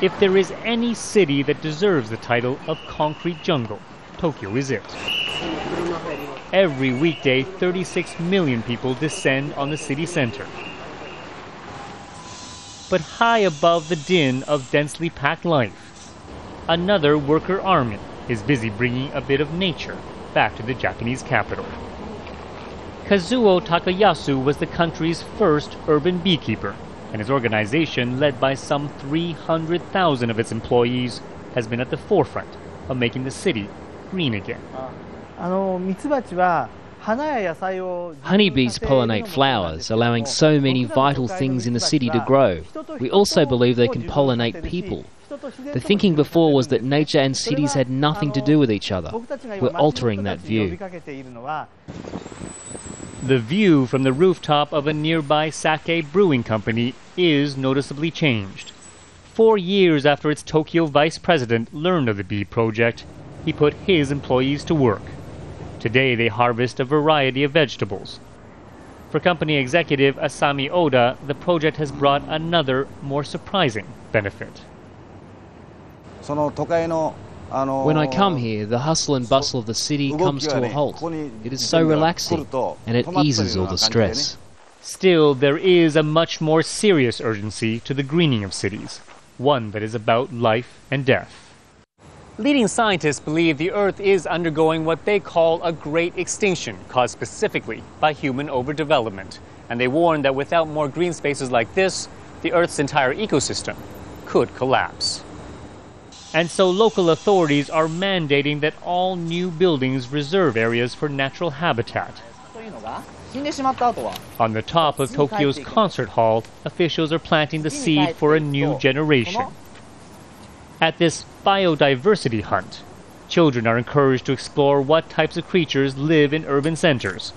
If there is any city that deserves the title of concrete jungle, Tokyo is it. Every weekday, 36 million people descend on the city center. But high above the din of densely packed life, another worker army is busy bringing a bit of nature back to the Japanese capital. Kazuo Takayasu was the country's first urban beekeeper, and his organization, led by some 300,000 of its employees, has been at the forefront of making the city green again. Uh, Honeybees pollinate flowers, allowing so many vital things in the city to grow. We also believe they can pollinate people. The thinking before was that nature and cities had nothing to do with each other. We're altering that view. The view from the rooftop of a nearby sake brewing company is noticeably changed. Four years after its Tokyo vice president learned of the bee project, he put his employees to work. Today they harvest a variety of vegetables. For company executive Asami Oda, the project has brought another, more surprising benefit. When I come here, the hustle and bustle of the city comes to a halt. It is so relaxing, and it eases all the stress. Still, there is a much more serious urgency to the greening of cities, one that is about life and death. Leading scientists believe the Earth is undergoing what they call a great extinction, caused specifically by human overdevelopment. And they warn that without more green spaces like this, the Earth's entire ecosystem could collapse. And so local authorities are mandating that all new buildings reserve areas for natural habitat. On the top of Tokyo's concert hall, officials are planting the seed for a new generation. At this biodiversity hunt, children are encouraged to explore what types of creatures live in urban centers,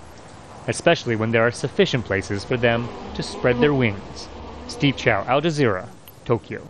especially when there are sufficient places for them to spread their wings. Steve Chao, Al Jazeera, Tokyo.